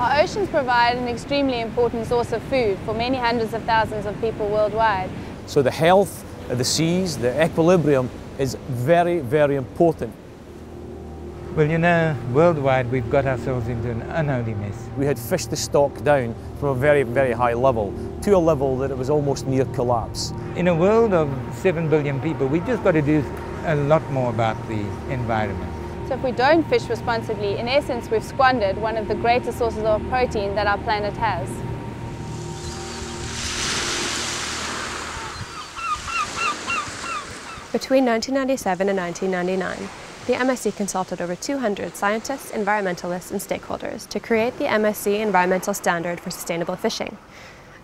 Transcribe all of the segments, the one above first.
Our oceans provide an extremely important source of food for many hundreds of thousands of people worldwide. So the health of the seas, the equilibrium is very, very important. Well, you know, worldwide we've got ourselves into an unholy mess. We had fished the stock down from a very, very high level to a level that it was almost near collapse. In a world of 7 billion people, we've just got to do a lot more about the environment. So if we don't fish responsibly, in essence we've squandered one of the greatest sources of protein that our planet has. Between 1997 and 1999, the MSC consulted over 200 scientists, environmentalists and stakeholders to create the MSC Environmental Standard for Sustainable Fishing,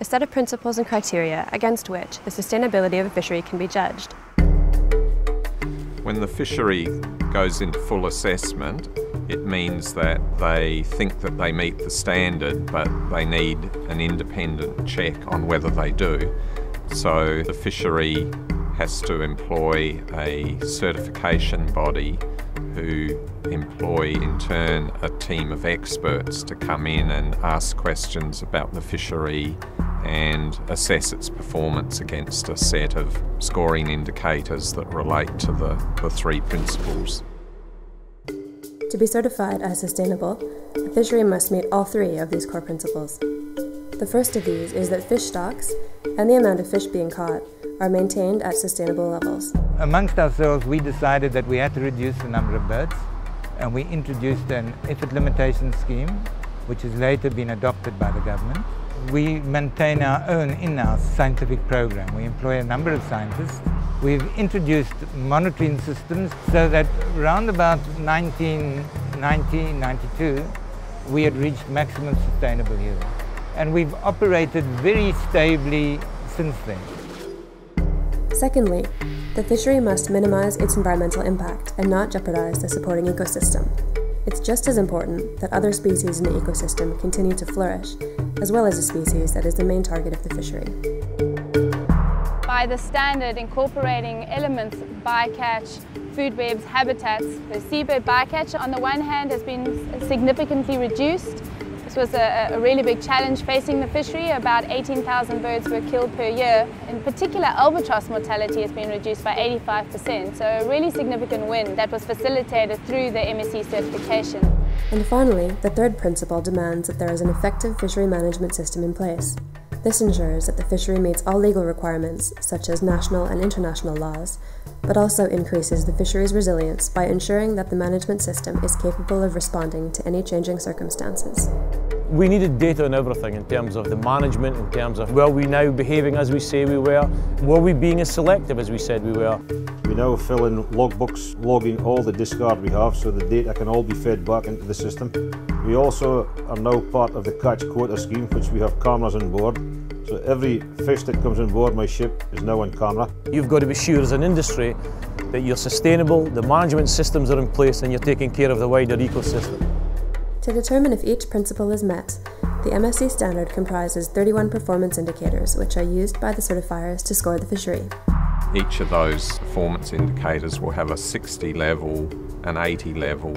a set of principles and criteria against which the sustainability of a fishery can be judged. When the fishery goes into full assessment, it means that they think that they meet the standard, but they need an independent check on whether they do. So the fishery has to employ a certification body who employ in turn a team of experts to come in and ask questions about the fishery and assess its performance against a set of scoring indicators that relate to the, the three principles. To be certified as sustainable, a fishery must meet all three of these core principles. The first of these is that fish stocks and the amount of fish being caught are maintained at sustainable levels. Amongst ourselves, we decided that we had to reduce the number of birds, and we introduced an effort limitation scheme, which has later been adopted by the government. We maintain our own in-house scientific program. We employ a number of scientists. We've introduced monitoring systems so that around about 1990, 92, we had reached maximum sustainable yield. And we've operated very stably since then. Secondly, the fishery must minimize its environmental impact and not jeopardize the supporting ecosystem. It's just as important that other species in the ecosystem continue to flourish, as well as a species that is the main target of the fishery. By the standard incorporating elements bycatch, food webs, habitats, the seabird bycatch on the one hand has been significantly reduced was a, a, really big challenge facing the fishery. About 18,000 birds were killed per year. In particular, albatross mortality has been reduced by 85%, so a really significant win that was facilitated through the MSC certification. And finally, the third principle demands that there is an effective fishery management system in place. This ensures that the fishery meets all legal requirements, such as national and international laws, but also increases the fishery's resilience by ensuring that the management system is capable of responding to any changing circumstances. We needed data on everything in terms of the management, in terms of were we now behaving as we say we were, were we being as selective as we said we were. We now fill in logbooks logging all the discard we have so the data can all be fed back into the system. We also are now part of the catch quota scheme which we have cameras on board so every fish that comes on board my ship is now on camera. You've got to be sure as an industry that you're sustainable, the management systems are in place and you're taking care of the wider ecosystem. To determine if each principle is met, the MSC standard comprises 31 performance indicators which are used by the certifiers to score the fishery. Each of those performance indicators will have a 60 level, an 80 level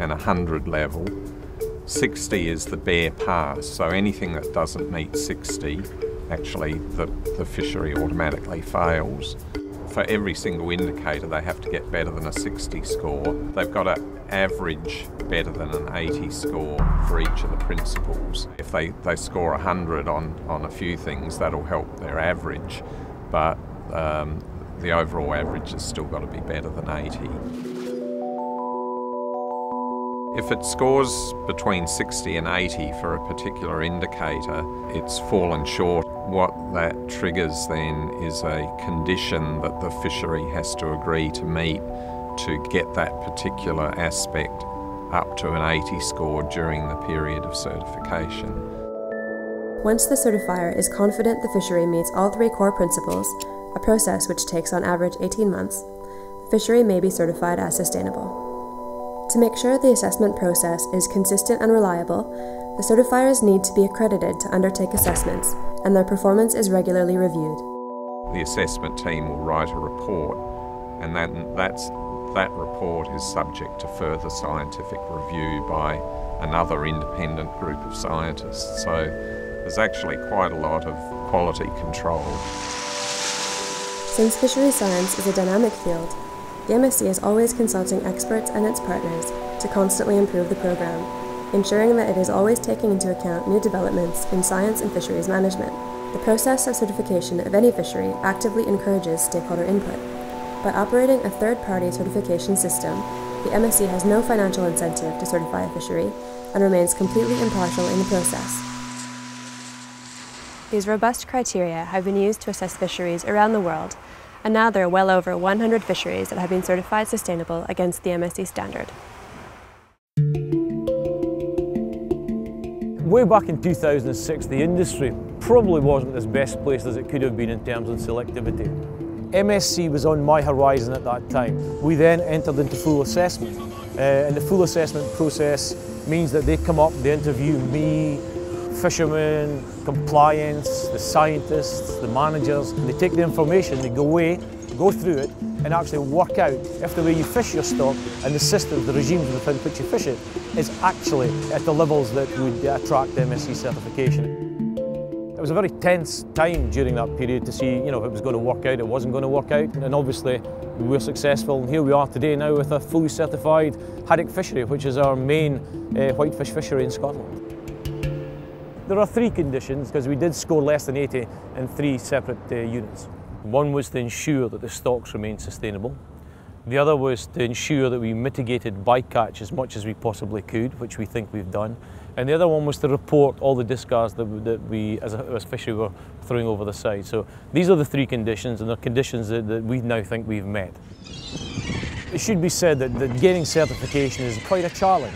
and a 100 level. 60 is the bare pass, so anything that doesn't meet 60, actually the, the fishery automatically fails for every single indicator, they have to get better than a 60 score. They've got to average better than an 80 score for each of the principles. If they, they score 100 on, on a few things, that'll help their average, but um, the overall average has still got to be better than 80. If it scores between 60 and 80 for a particular indicator, it's fallen short. What that triggers then is a condition that the fishery has to agree to meet to get that particular aspect up to an 80 score during the period of certification. Once the certifier is confident the fishery meets all three core principles, a process which takes on average 18 months, the fishery may be certified as sustainable. To make sure the assessment process is consistent and reliable, the certifiers need to be accredited to undertake assessments, and their performance is regularly reviewed. The assessment team will write a report, and that, that's That report is subject to further scientific review by another independent group of scientists. So there's actually quite a lot of quality control. Since fishery science is a dynamic field, the MSC is always consulting experts and its partners to constantly improve the programme, ensuring that it is always taking into account new developments in science and fisheries management. The process of certification of any fishery actively encourages stakeholder input. By operating a third-party certification system, the MSC has no financial incentive to certify a fishery and remains completely impartial in the process. These robust criteria have been used to assess fisheries around the world, and now there are well over 100 fisheries that have been certified sustainable against the MSC standard. Way back in 2006, the industry probably wasn't as best placed as it could have been in terms of selectivity. MSC was on my horizon at that time. We then entered into full assessment. Uh, and the full assessment process means that they come up, they interview me, fishermen, compliance, the scientists, the managers, they take the information, they go away, go through it, and actually work out if the way you fish your stock and the system, the regimes within which you fish it, is actually at the levels that would attract MSC certification. It was a very tense time during that period to see, you know, if it was going to work out, it wasn't going to work out, and obviously we were successful. And here we are today now with a fully certified haddock fishery, which is our main uh, whitefish fishery in Scotland. There are three conditions because we did score less than 80 in three separate uh, units. One was to ensure that the stocks remain sustainable. The other was to ensure that we mitigated bycatch as much as we possibly could, which we think we've done. And the other one was to report all the discards that, that we, as, a, as fishery, were throwing over the side. So these are the three conditions, and they're conditions that, that we now think we've met. It should be said that, that getting certification is quite a challenge.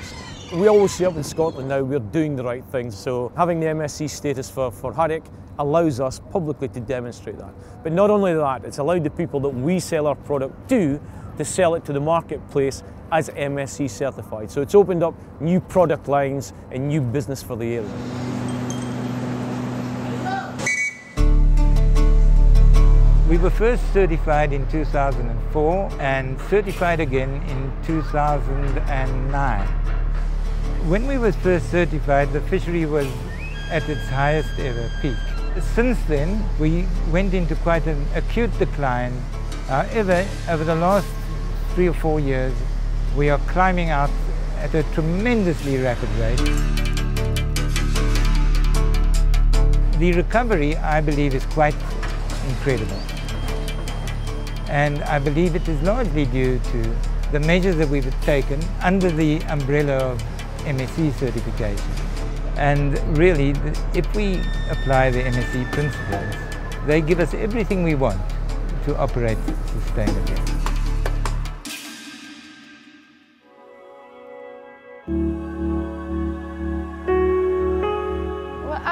We always say up in Scotland now we're doing the right things, so having the MSC status for, for haddock allows us publicly to demonstrate that. But not only that, it's allowed the people that we sell our product to to sell it to the marketplace as MSC certified. So it's opened up new product lines and new business for the area. We were first certified in 2004 and certified again in 2009. When we were first certified, the fishery was at its highest ever peak. Since then, we went into quite an acute decline. However, over the last three or four years, we are climbing out at a tremendously rapid rate. The recovery, I believe, is quite incredible. And I believe it is largely due to the measures that we've taken under the umbrella of MSC certification. And really, if we apply the MSC principles, they give us everything we want to operate sustainably.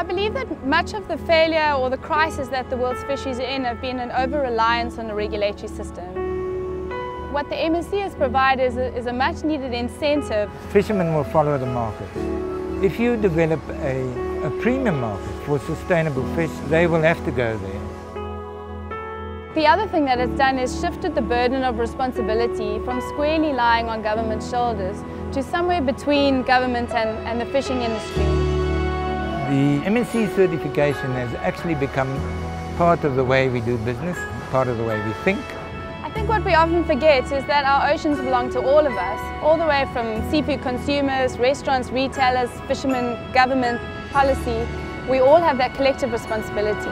I believe that much of the failure or the crisis that the world's fisheries are in have been an over-reliance on a regulatory system. What the MSC has provided is a, is a much needed incentive. Fishermen will follow the market. If you develop a, a premium market for sustainable fish, they will have to go there. The other thing that it's done is shifted the burden of responsibility from squarely lying on government shoulders to somewhere between government and, and the fishing industry. The MSC certification has actually become part of the way we do business, part of the way we think, I think what we often forget is that our oceans belong to all of us, all the way from seafood consumers, restaurants, retailers, fishermen, government, policy. We all have that collective responsibility.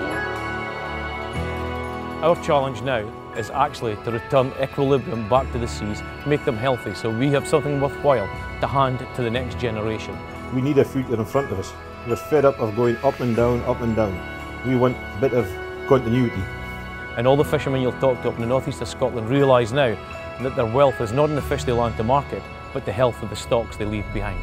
Our challenge now is actually to return equilibrium back to the seas, make them healthy so we have something worthwhile to hand to the next generation. We need a future in front of us. We're fed up of going up and down, up and down. We want a bit of continuity. And all the fishermen you'll talk to up in the northeast of Scotland realise now that their wealth is not in the fish they land to market, but the health of the stocks they leave behind.